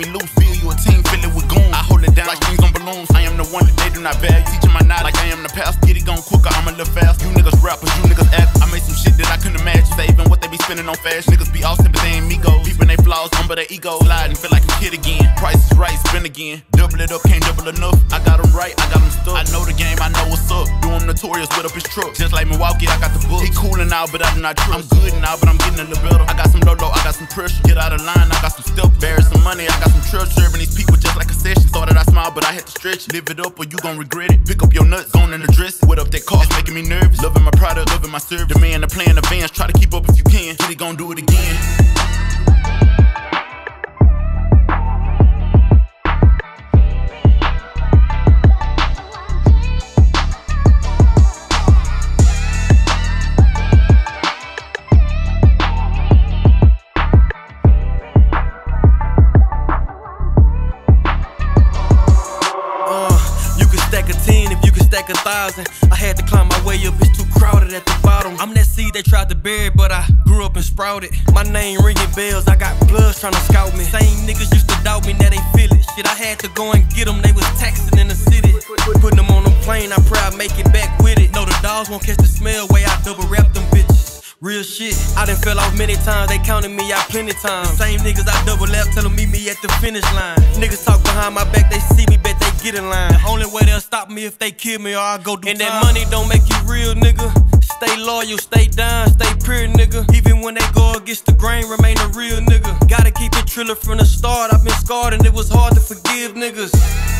me loose. Feel you a team, fill it with goons. I hold it down like strings on balloons. I am the one that they do not value. Teaching my knowledge like I am the past. Get it gone quicker, I'm a little fast. You niggas rappers, you niggas act. I made some shit that I couldn't imagine. Saving what they be spending on fashion. Niggas be awesome, They flaws, humble their ego. Sliding, feel like a kid again. Price is right, spin again. Double it up, can't double enough. I got them right, I got them stuck. I know the game, I know what's up. Do him notorious with up his truck. Just like Milwaukee, I got the book. He coolin' now, but I do not trust. I'm good now, but I'm getting a little better. I got some low low, I got some pressure. Get out of line, I got some step. Bury some money, I got some trust. Serving these people just like a session. Thought that I smiled, but I had to stretch. Live it up or you gon' regret it. Pick up your nuts, going in the dress. What up that cost, making me nervous. Loving my product, loving my service. The man, the plan, advance. Try to keep up if you can. Get it, gon' do it again. A 10 if you can stack a thousand. I had to climb my way up, it's too crowded at the bottom. I'm that seed they tried to bury, but I grew up and sprouted. My name ringing bells, I got bloods trying to scout me. Same niggas used to doubt me, now they feel it. Shit, I had to go and get them, they was taxing in the city. Putting them on a plane, I pray I make it back with it. No, the dogs won't catch the smell, way I double wrap them bitches. Real shit, I done fell off many times, they counted me out plenty times. Same niggas I double lap, tell them meet me at the finish line. Niggas talk behind my back, they see me, they get in line. The only way they'll stop me if they kill me or I go do And that money don't make you real, nigga. Stay loyal, stay down, stay pure, nigga. Even when they go against the grain, remain a real nigga. Gotta keep it triller from the start. I've been scarred and it was hard to forgive niggas.